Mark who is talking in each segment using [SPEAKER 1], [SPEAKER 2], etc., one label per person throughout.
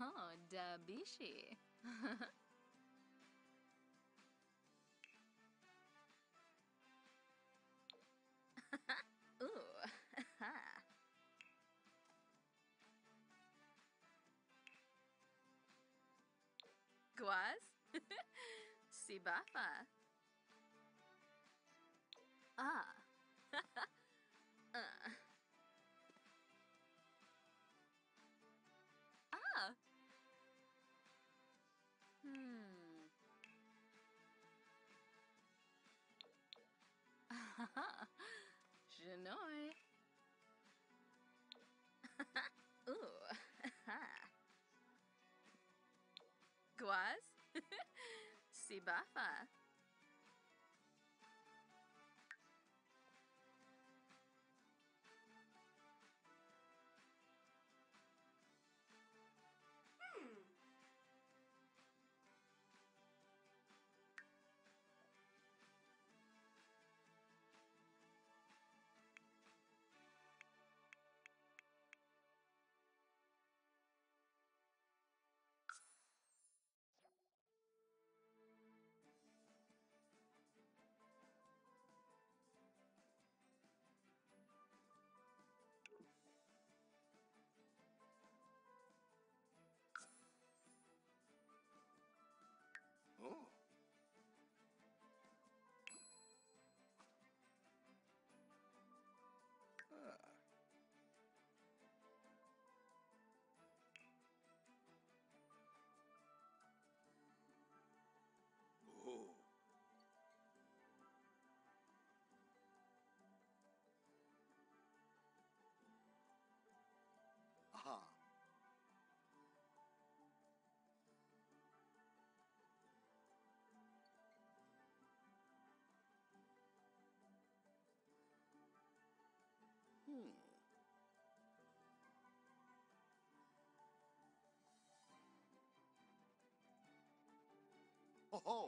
[SPEAKER 1] Oh, Dabishi. Ooh. Guaz? Sibafa. Janoi. Ooh. Guaz? Sibafa.
[SPEAKER 2] Ho ho.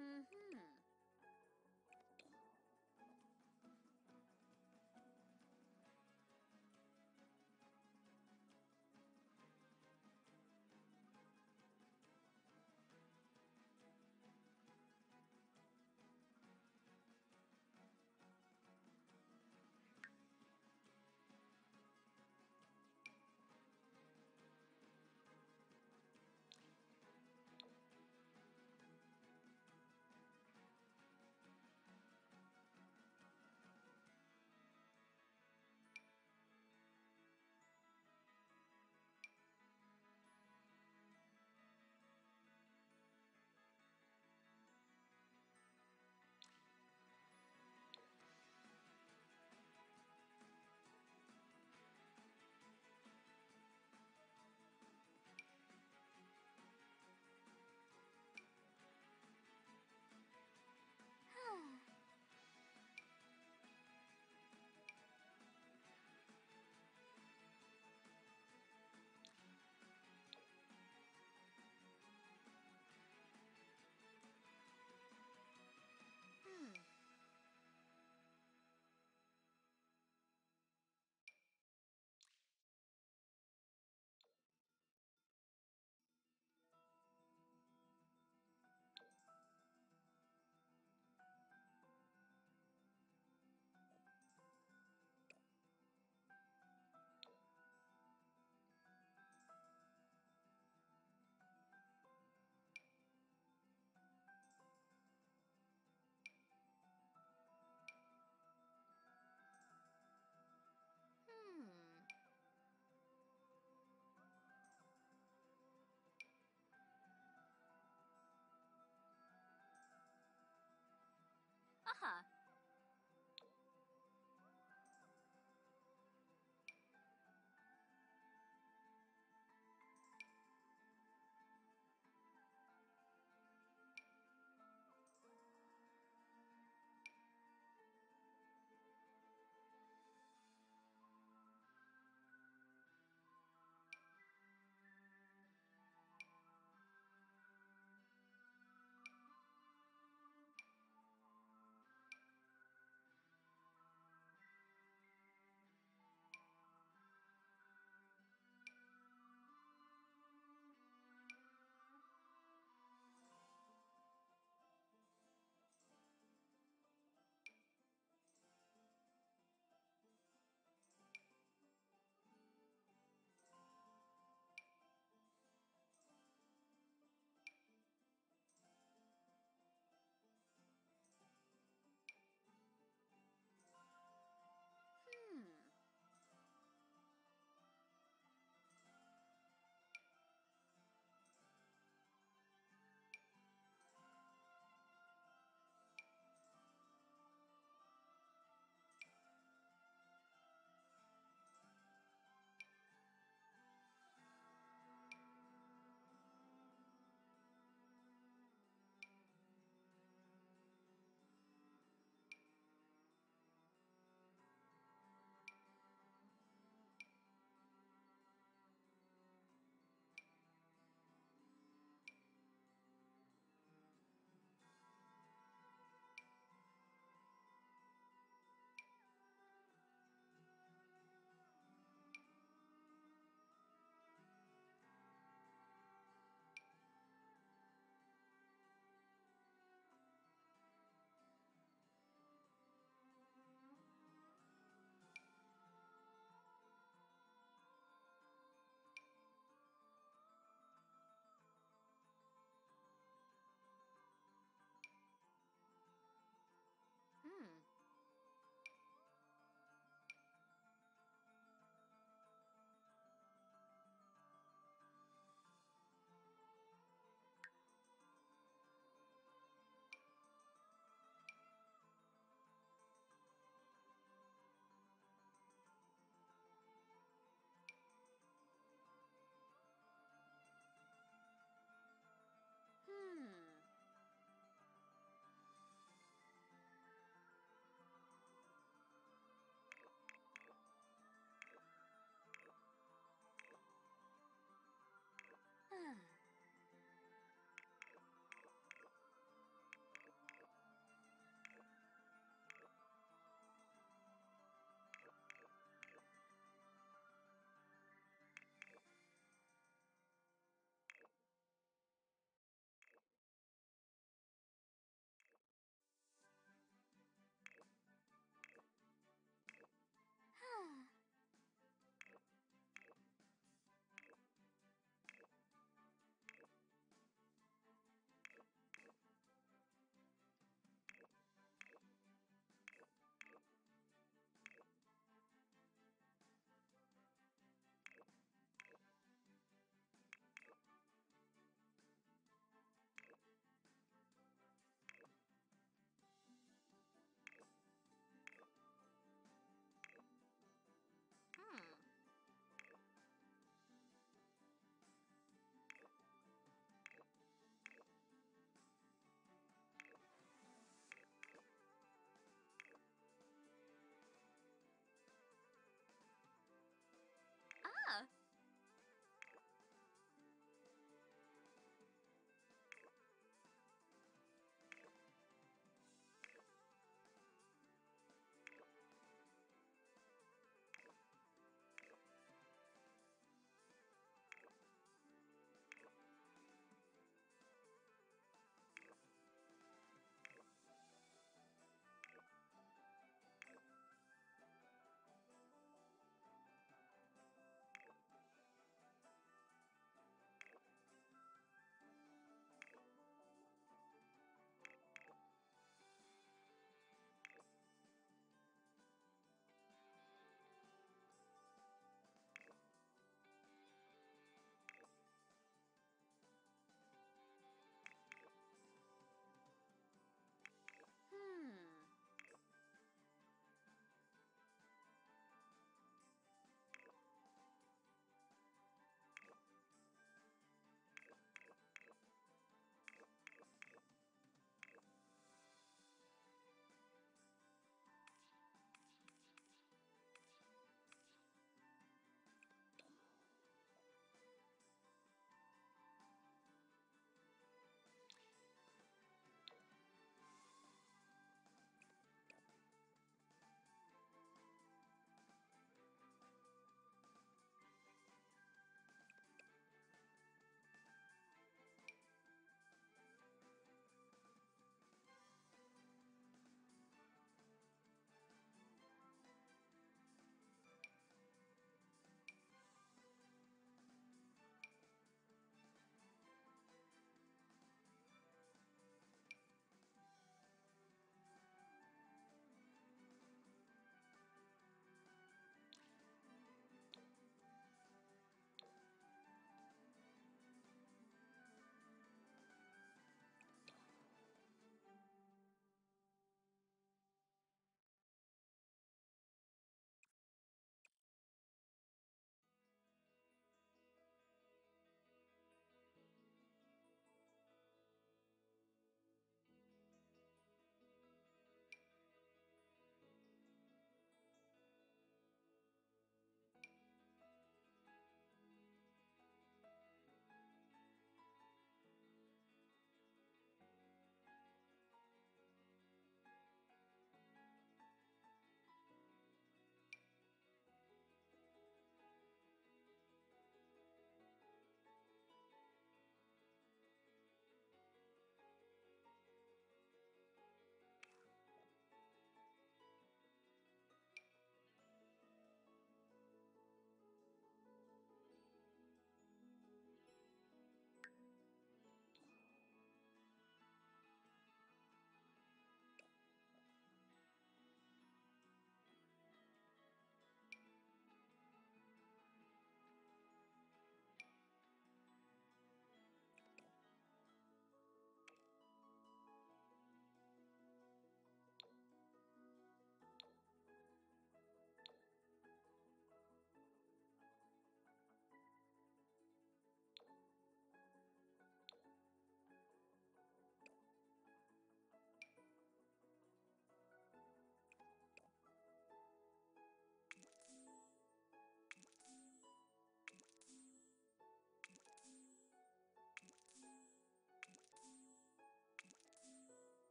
[SPEAKER 1] Mm-hmm.
[SPEAKER 3] Uh-huh. Ah.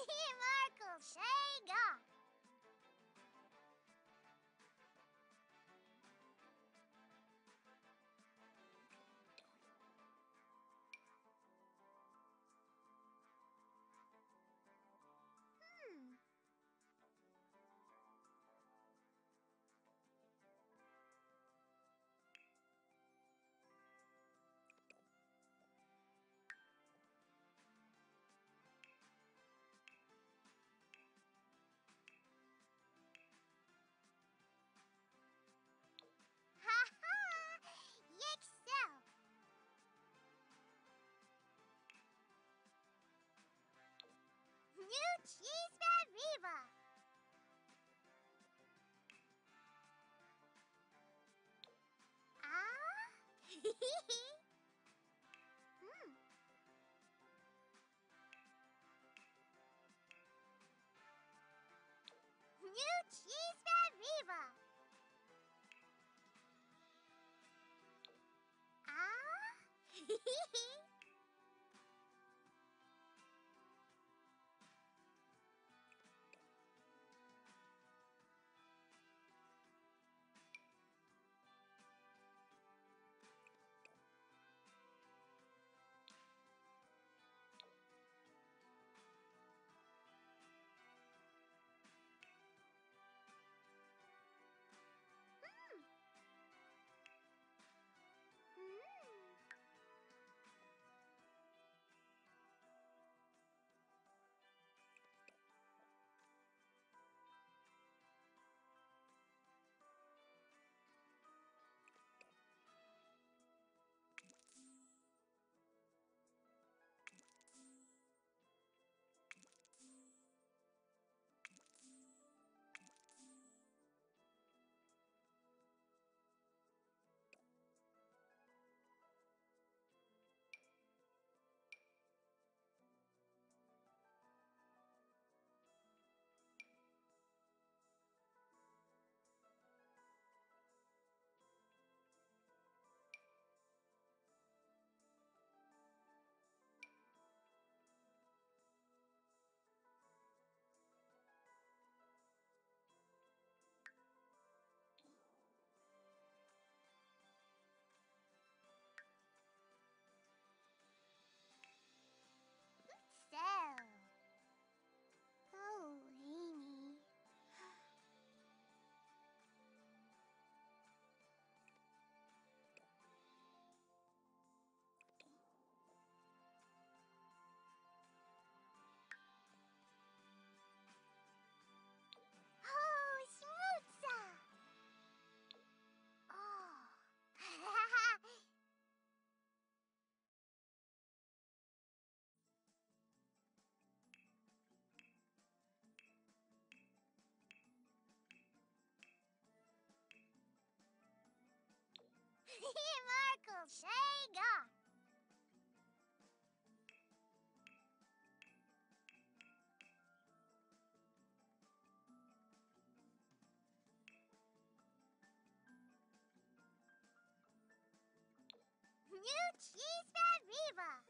[SPEAKER 3] Markle, say Markle Sega. New Cheese Riva.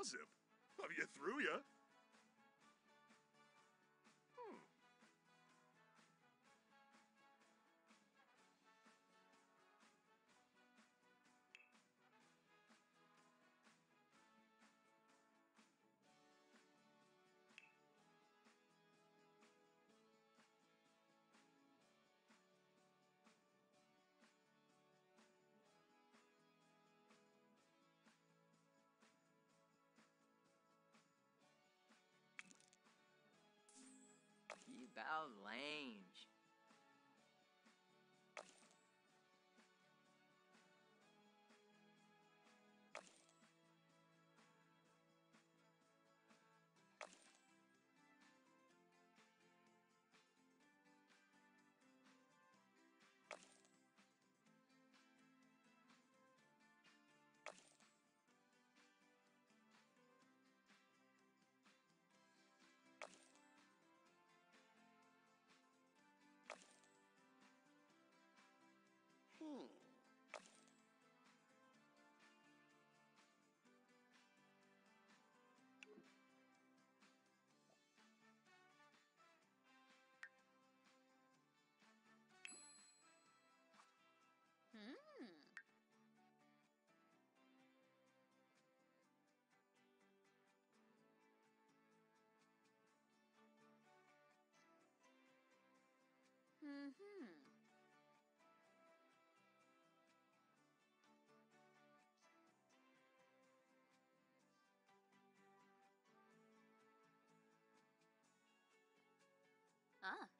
[SPEAKER 4] Nazip, have you through ya?
[SPEAKER 5] About Lange.
[SPEAKER 2] Hmm.
[SPEAKER 1] Hmm. Hmm. Ah.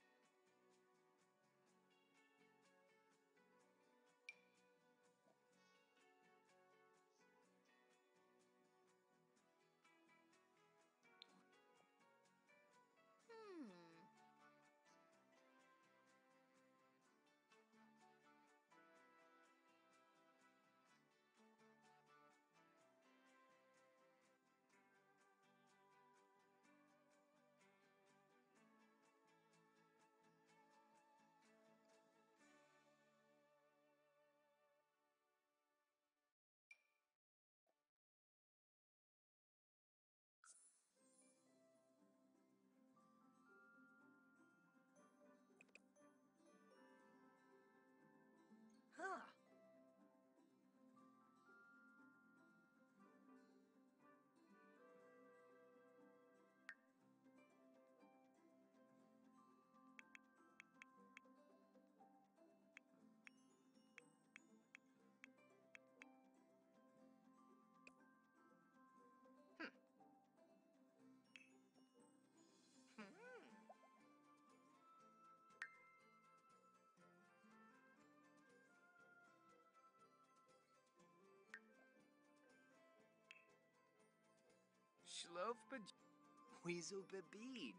[SPEAKER 5] Shlof Weasel Babid.